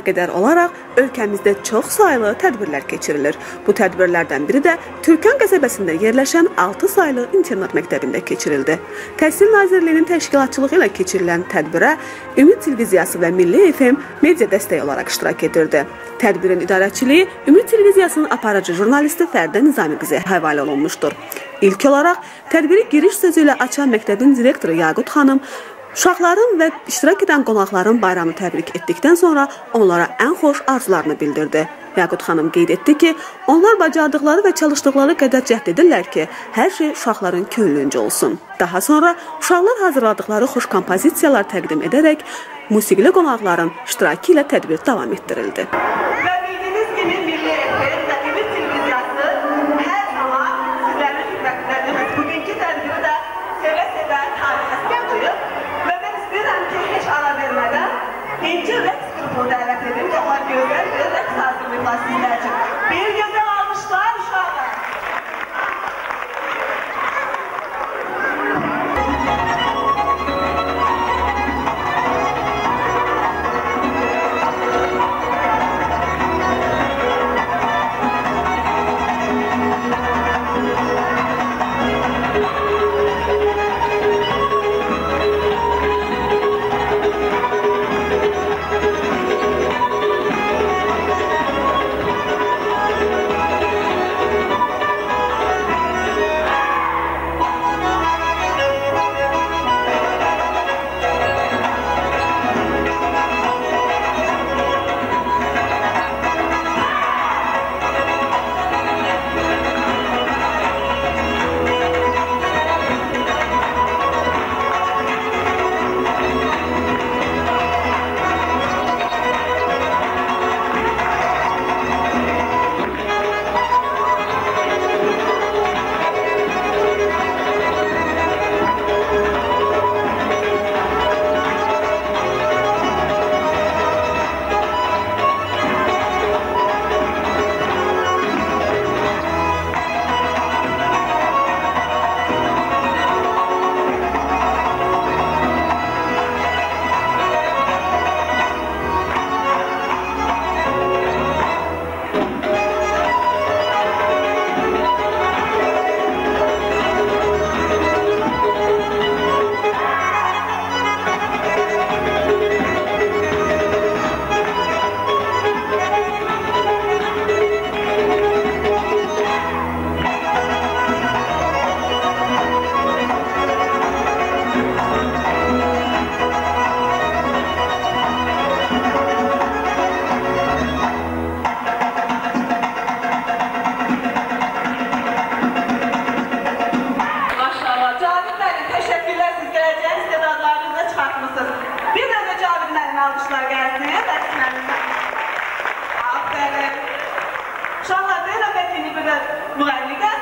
əlaqədar olaraq ölkəmizdə çox saylı tədbirlər keçirilir. Bu tədbirlərdən biri də Türkan qəsəbəsində yerləşən 6 saylı internat məktəbində keçirildi. Təhsil Nazirliyinin təşkilatçılığı ilə keçirilən tədbirə Ümid televiziyası və Milli FM media dəstək olaraq iştirak edirdi. Tədbirin idarəçiliyi Ümid televiziyasının aparıcı jurnalisti Fərdə Nizami qızı həvalə olunmuşdur. İlk olaraq tədbiri giriş sözü ilə açan məktəbin direktoru Yaqut xanım Uşaqların və iştirak edən qonaqların bayramı təbrik etdikdən sonra onlara ən xoş arzularını bildirdi. Yaqut xanım qeyd etdi ki, onlar bacardıqları və çalışdıqları qədər cəhd edirlər ki, hər şey uşaqların könlüncə olsun. Daha sonra uşaqlar hazırladıqları xoş kompozisiyalar təqdim edərək musiqili qonaqların iştirakı ilə tədbir davam etdirildi.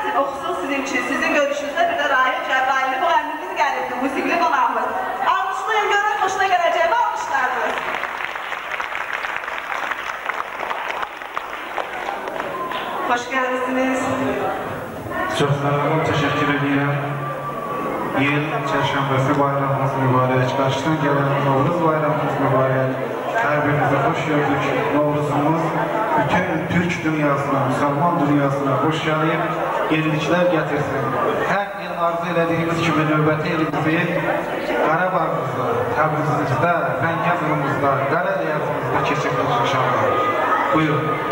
Siz okusun sizin için. Sizin görüşünüze bir de Raif Cəbraylı müğənnimiz gəlirdi, musiqili qonağımız. Almışlayın, görün xoşuna gələcəyimi almışlardır. Xoş gəldiniz. Sözlərəm, təşəkkür edirəm. Yıl çərşəmbəsi bayramımız mübarək, qarşıdan gələn Novruz bayramımız mübarək. Hər birinizə xoş gördük. Novruzumuz bütün Türk dünyasına, müsəlman dünyasına xoş gəlib yeniliklər gətirsin. Hər il arzu elədiyimiz kimi növbəti ilimizi Qarabağımızda, Təbrizimizdə, Zəngəzurumuzda, Qarəliyazımızda keçirdik inşallah. Buyurun.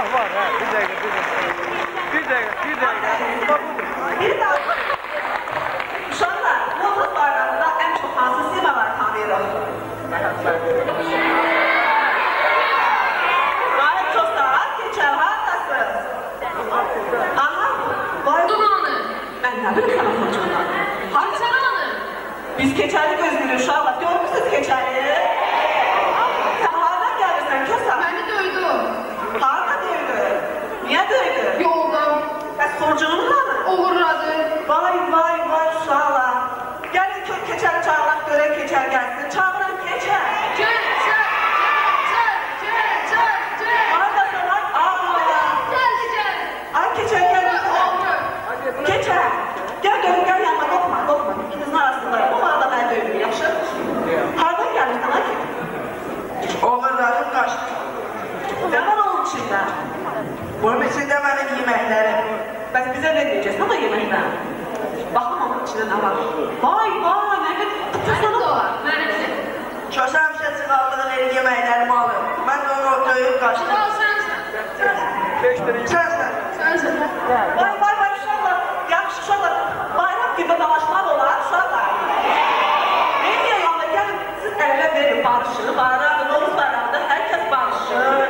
Eyvah var ha. Bir dakika, bir dakika. Bir dakika, bir dakika. Bir dakika. Uşaklar, bu kutlarlarında en çok hansı sima var tanıyırım? Çok saat geçer, hatasınız. Aha, vay. Dumanı. Ben ne bileyim sana hocamdan. Hangi? Biz keçerli gözlüğü. Sizə verməyəcəksən amma yeməkdən. Baxım onun içində nə var. Vay, vay, nə qədər tutursana. Dolar, mənimsin. Kösə həmişə çıxardığı verir yeməkləri malı. Mən də onu döyüb qaçdım. Al, sənsən. Sənsən. Sənsən. Sənsən. Vay, vay, vay, uşaqlar, yaxşı uşaqlar. Bayram günü dalaşmaq olar, uşaqlar. Nə deyə yanda gəlin, siz əllə verin, barışın, bayram, Noruz bayramda hər kəs barışır.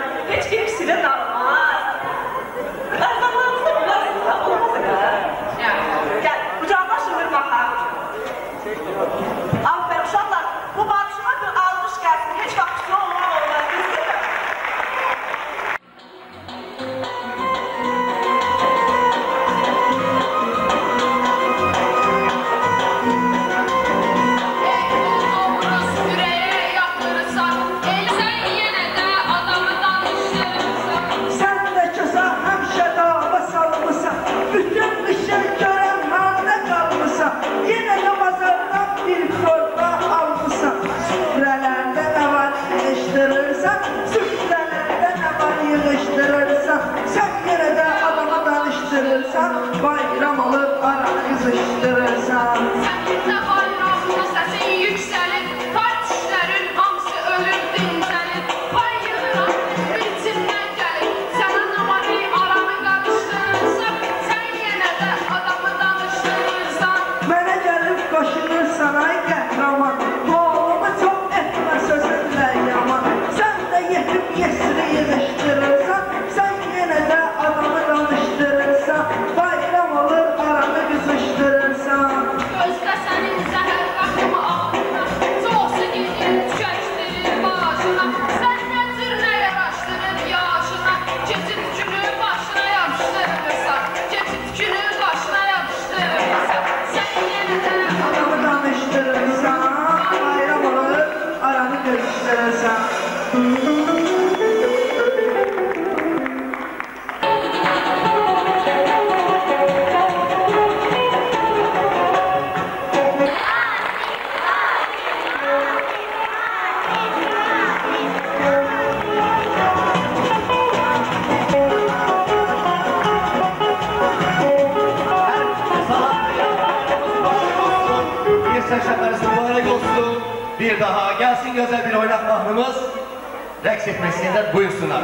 bir daha gelsin göze bir oynak mahnımız. Reks etmesinden buyursunlar.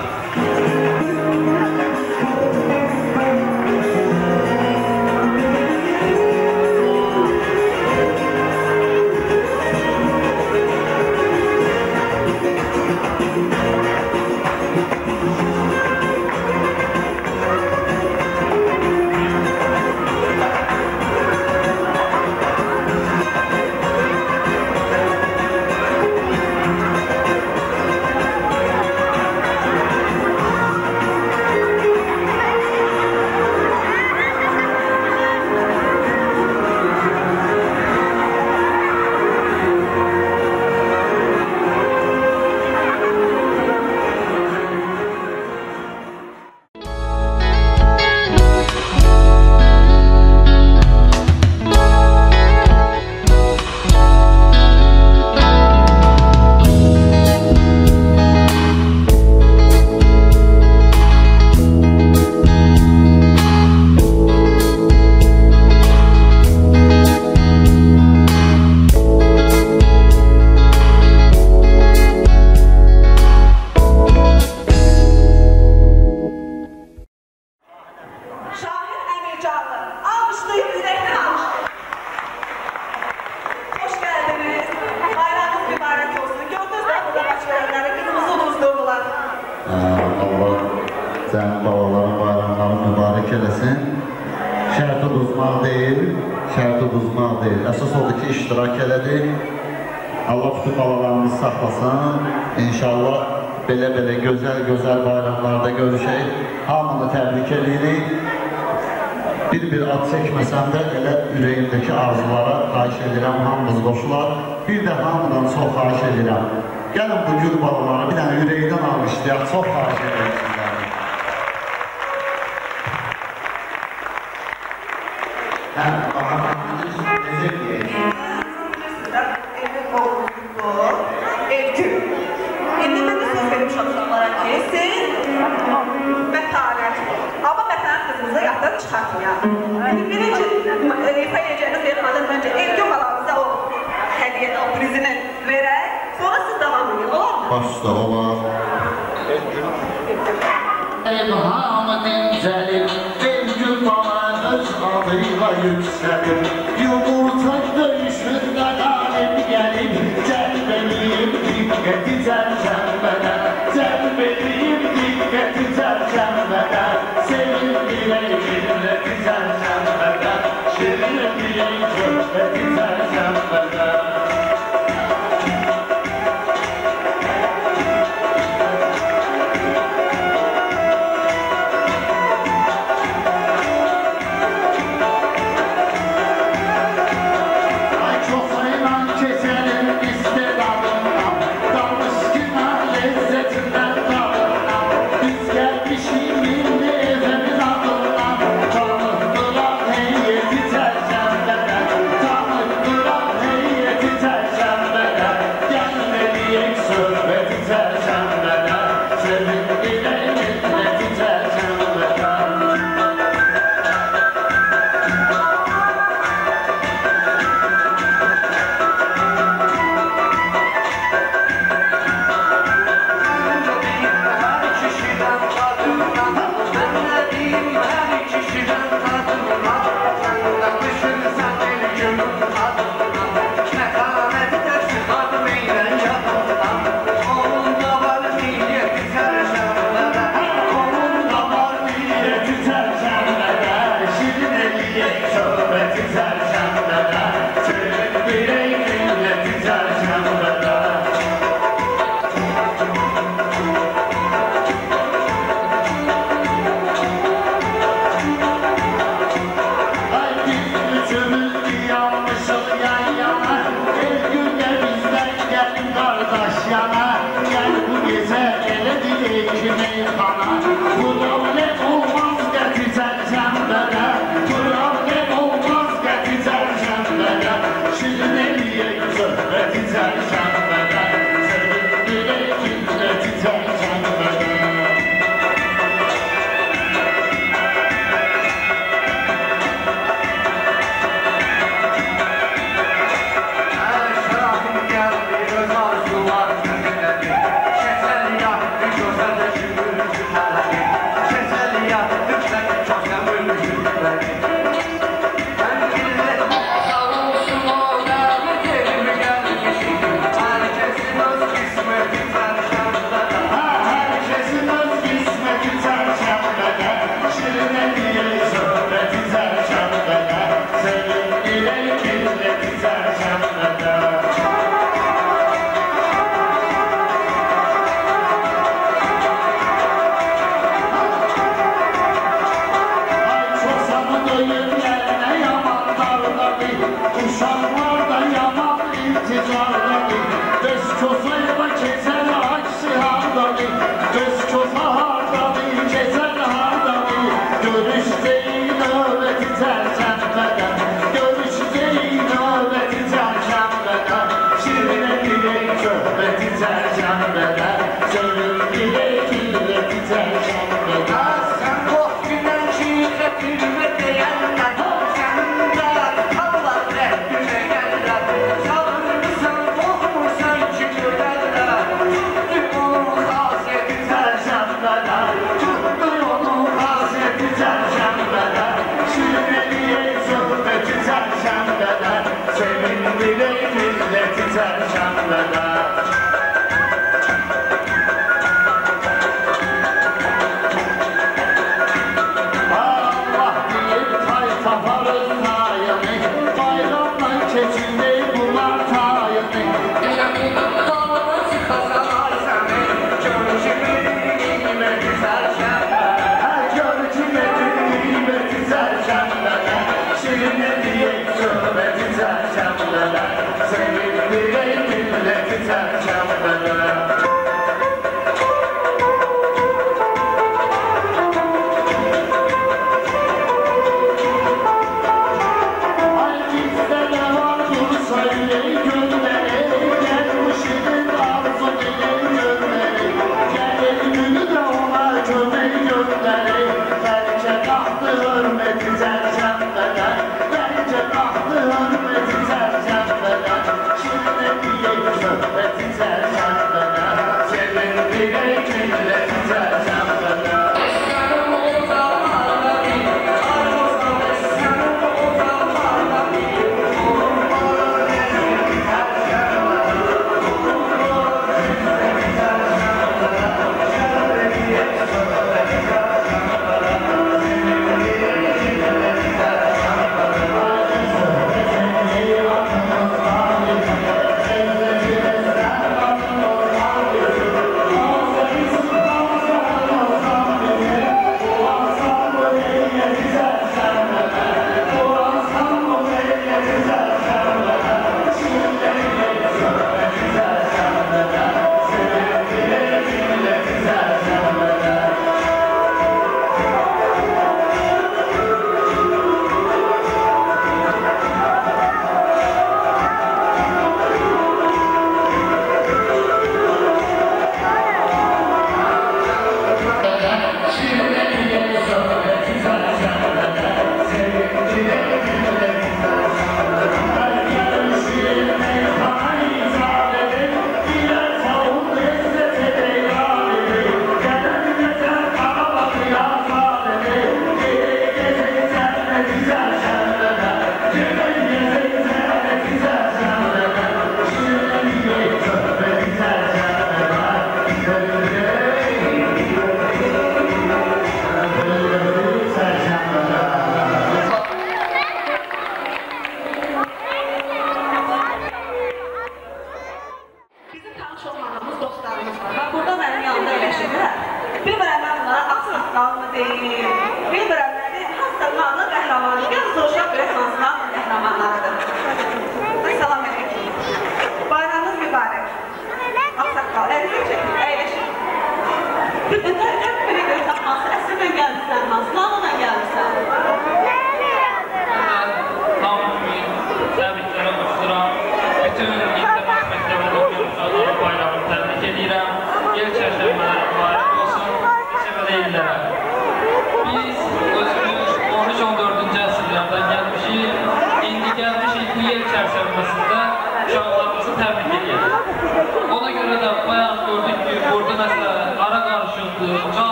başta olan Evhamı dincelir, devgül babanız adıyla yükselir Yumurta dönüşünden alim gelir Cembeliyim dikkati çerçembeden Cembeliyim dikkati çerçembeden Sevin bile milleti çerçembeden Şirin bile köşbeti çerçembeden Thank you.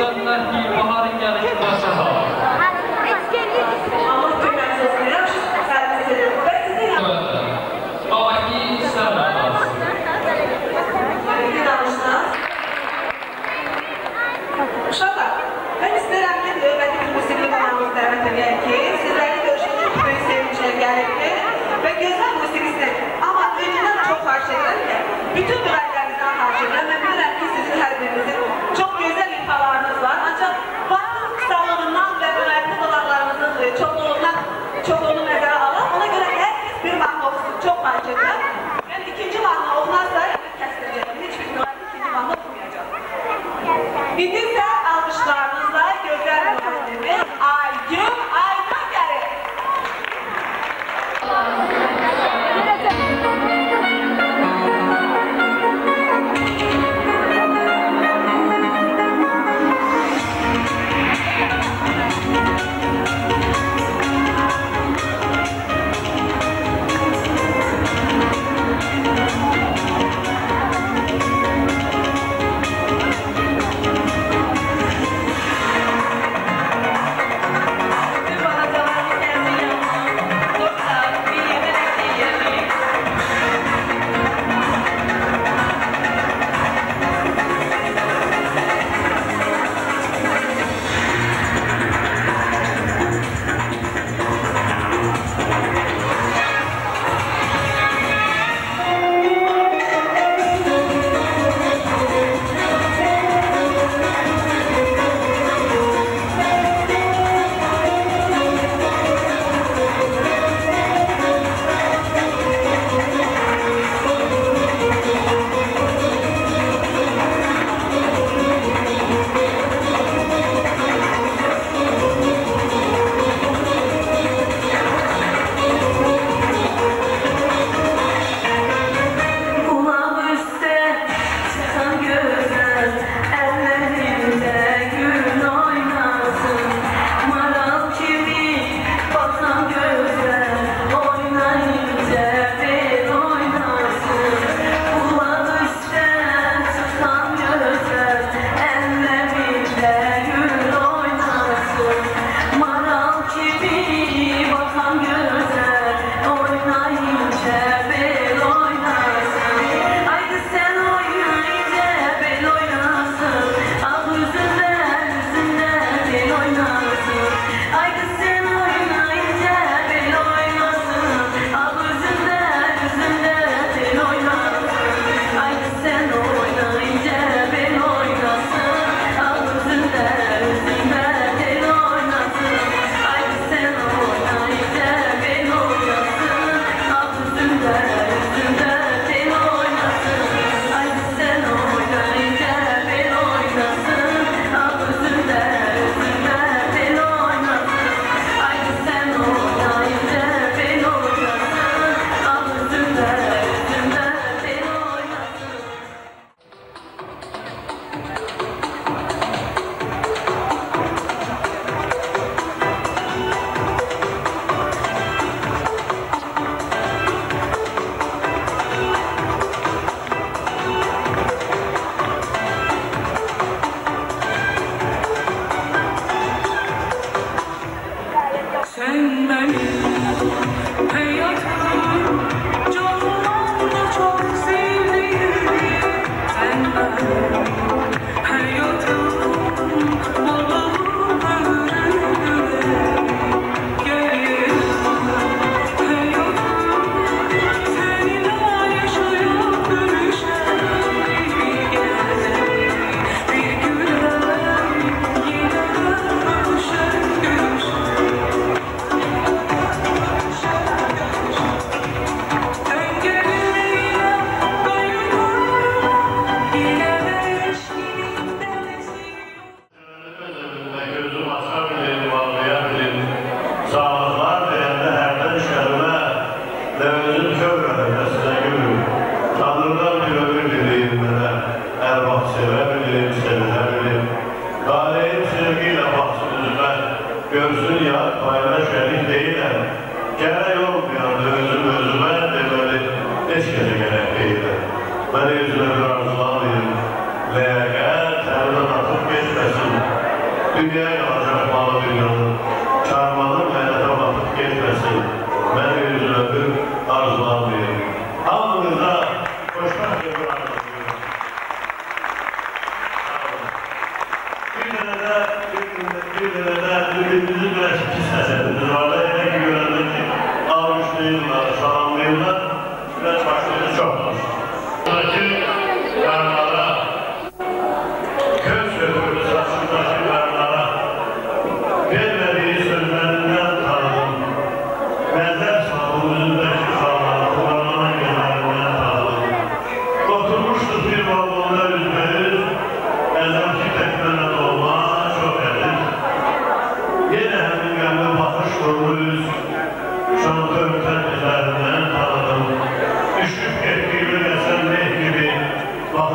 Gösterdiler ki baharın gelişi başa. Uşaklar, ben isterim ki diyor, ben de bir müzikli kanalımız davet edeyim ki, sizlerle görüşmek için sevinçler geldi ve güzel müzik istedim. Ama önceden çok karşıladılar bütün bu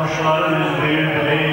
Marshall is there today.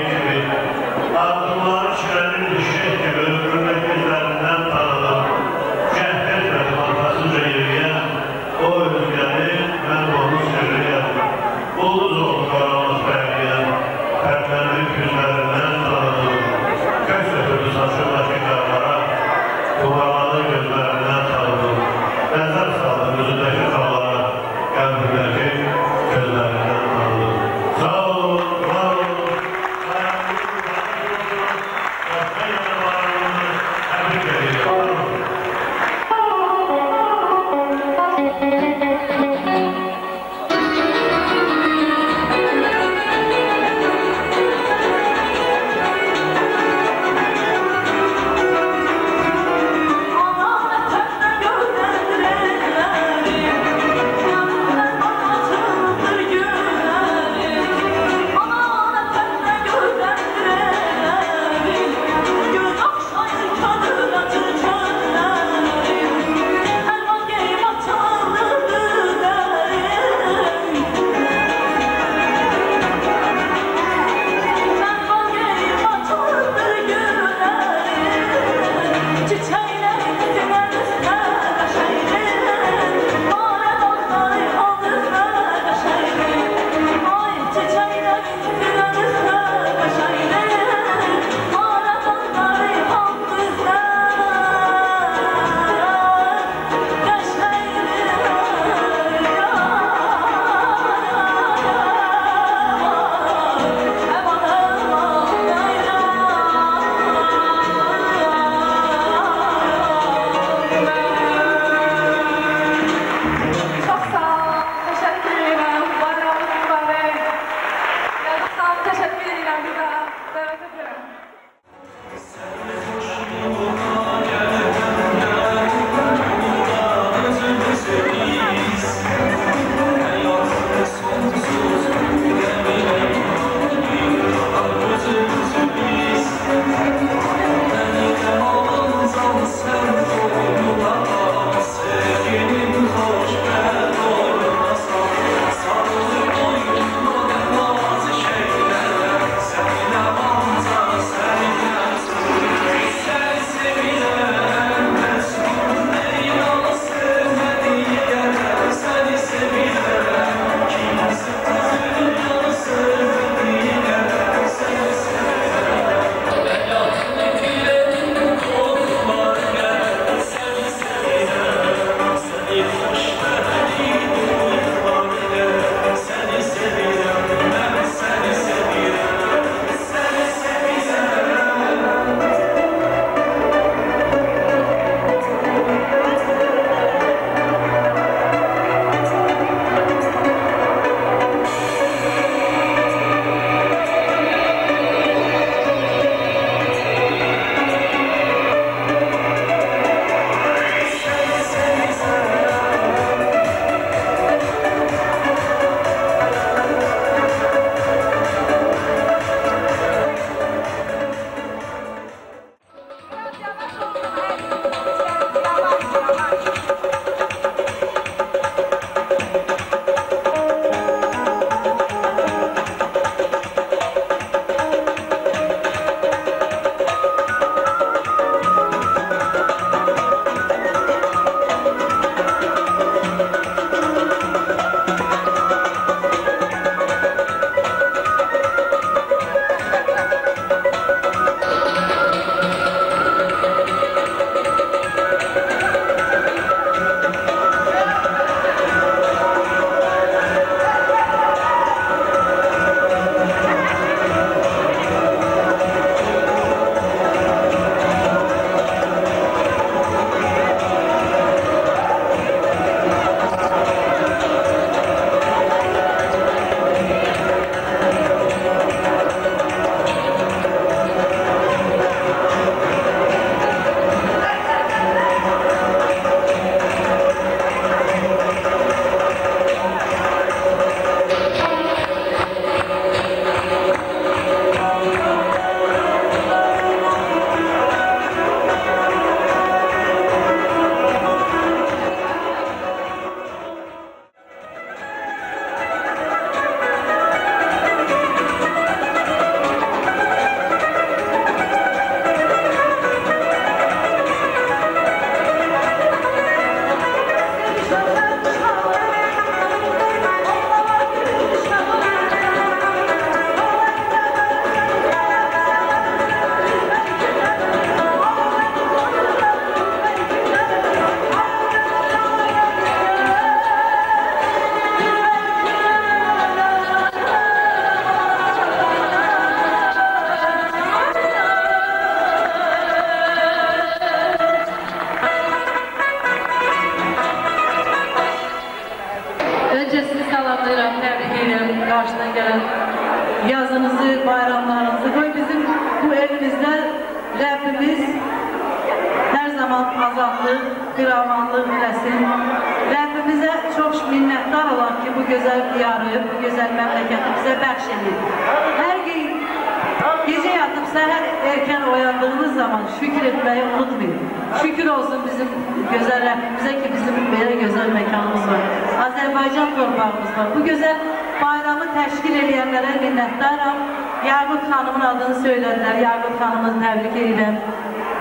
Azərbaycan torpağımız var. Bu gözəl bayramı təşkil edənlərə minnətdaram. Yaqut xanımın adını söylədilər. Yaqut xanımı təbrik edirəm.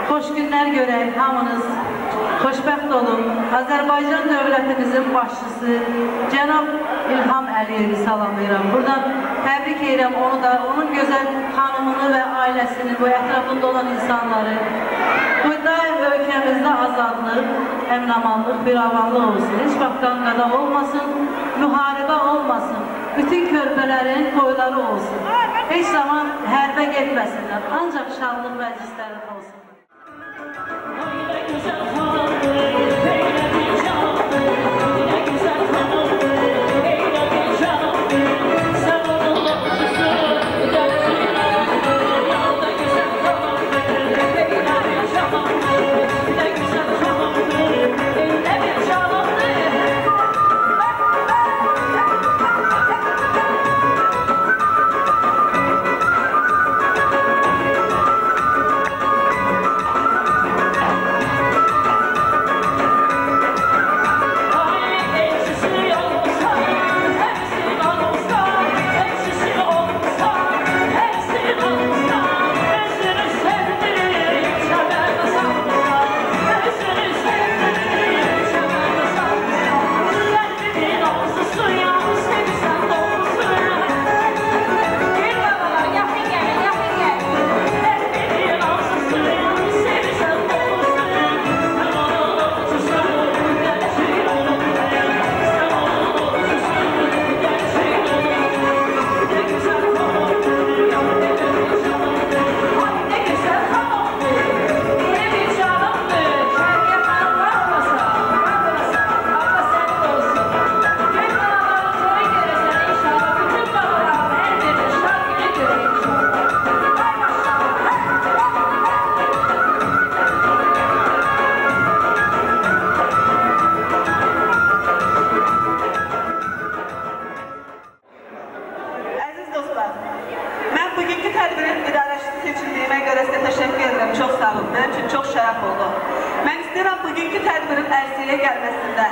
Xoş günlər görək hamınız. Xoşbəxt olun. Azərbaycan dövlətimizin başçısı cənab İlham Əliyevi salamlayıram. Buradan təbrik edirəm onu da, onun gözəl xanımını və ailəsini, bu ətrafında olan insanları. Bu daim ölkəmizdə azadlıq, əminamanlıq, firavanlıq olsun. Heç vaxt qanqada olmasın, müharibə olmasın. Bütün körpələrin toyları olsun. Heç zaman hərbə getməsinlər. Ancaq şanlıq məclisləri olsun. Əziz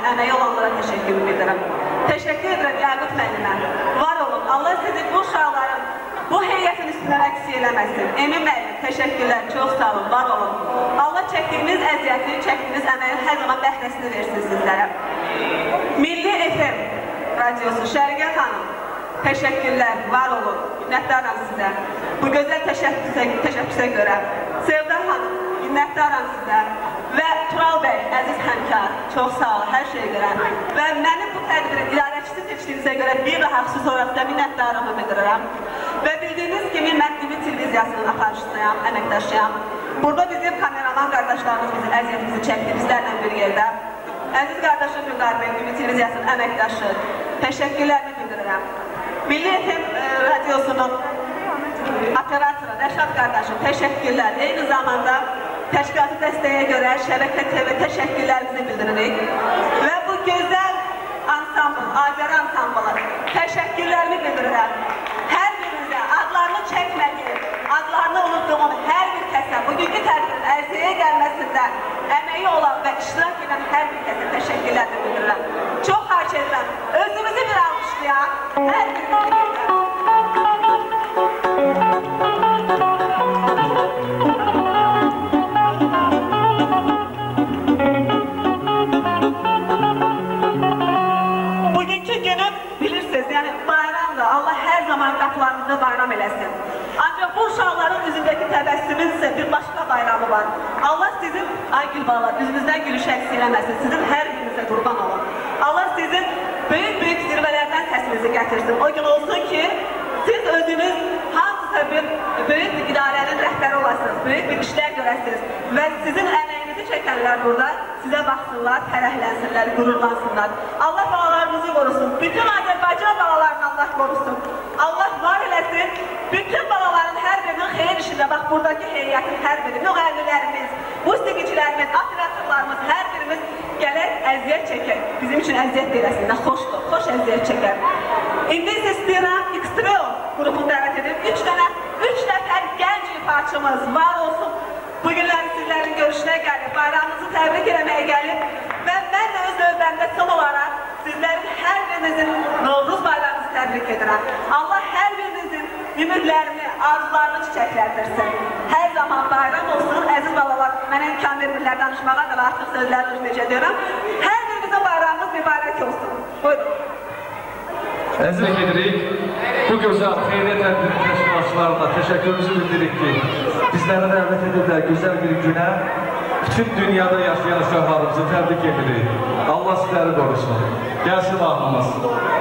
gəlməsində əməyi olanlara təşəkkür edirəm. Təşəkkür edirəm Yaqut müəllimə. Var olun. Allah sizi bu uşaqların, bu heyətin üstündən əks eləməsin. Emin müəllim, təşəkkürlər. Çox sağ olun. Var olun. Allah çəkdiyiniz əziyyəti, çəkdiyiniz əməyin hər zaman bəhrəsini versin sizlərə. Milli FM radiosu Şərqət xanım. Təşəkkürlər, var olun. Minnətdaram sizə. Bu gözəl təşəbbüsə, təşəbbüsə görə. Sevda xanım, minnətdaram sizə. Tural bəy, əziz həmkar, çox sağ ol hər şeyə görə. Və mənim bu tədbirin idarəçisi seçdiyinizə görə bir daha xüsusi olaraq da minnətdarlığımı bildirirəm. Və bildiyiniz kimi mən TV televiziyasının aparıcısıyam, əməkdaşıyam. Burada bizim kameraman qardaşlarımız bizim əziyyətimizi çəkdi, bizlərlə bir yerdə. Əziz qardaşım Gülqar bəy, TV televiziyasının əməkdaşı, təşəkkürlərimi bildirirəm. Milli FM e, radiosunun operatoru Rəşad qardaşım, təşəkkürlər. Eyni zamanda təşkilatı dəstəyə görə Şəbəkə TV təşəkkürlərimizi bildiririk. Və bu gözəl ansambl, Azər ansamblı təşəkkürlərimi bildirirəm. Hər birinizə adlarını çəkmədiyim, adlarını unutduğum hər bir kəsə bugünkü tədbirin ərsəyə gəlməsində əməyi olan və iştirak edən hər bir kəsə təşəkkürlərimi bildirirəm. Çox xahiş edirəm, özümüzü bir alqışlayan hər birinizə. Bayram eləsin. Ancaq bu uşaqların üzündəki təbəssümün isə bir başqa bayramı var. Allah sizin ay Gülbala üzünüzdən gülüş əks eləməsin. Sizin hər birinizə qurban olun. Allah sizin böyük-böyük zirvələrdən səsinizi gətirsin. O gün olsun ki, siz özünüz hansısa bir böyük bir idarənin rəhbəri olasınız, böyük bir işlər görəsiniz və sizin əməyiniz Rənginizi çəkənlər burada sizə baxsınlar, fərəhlənsinlər, qürurlansınlar. Allah balalarımızı qorusun. Bütün Azərbaycan balalarını Allah qorusun. Allah var eləsin. Bütün balaların hər birinin xeyir işində, bax buradakı heyətin hər biri, müğənnilərimiz, musiqiçilərimiz, operatorlarımız, hər birimiz gələk əziyyət çəkək. Bizim üçün əziyyət deyil əslində, xoşdur, xoş əziyyət çəkər. İndi isə istəyirəm X-Trio qrupunu dəvət edib. Üç dənə, üç nəfər gənc ifaçımız var olsun. Bu günlər sizlərin görüşünə gəlib, bayramınızı təbrik eləməyə gəlib və mən də öz növbəmdə son olaraq sizlərin hər birinizin Novruz təbrik edirəm. Allah hər birinizin ümidlərini, arzularını çiçəkləndirsin. Hər zaman bayram olsun, əziz balalar. Mənə imkan vermirlər danışmağa da artıq sözləri necə deyirəm. Hər birinizə bayramınız mübarək olsun. Buyurun. Əziz edirik, bu gözəl xeyriyyə tədbiri təşkilatçılarına təşəkkürümüzü bildiririk ki, bizləri dəvət ediblər gözəl bir günə. Bütün dünyada yaşayan uşaqlarımızı təbrik edirik. Allah sizləri qorusun. Gəlsin mahnımız.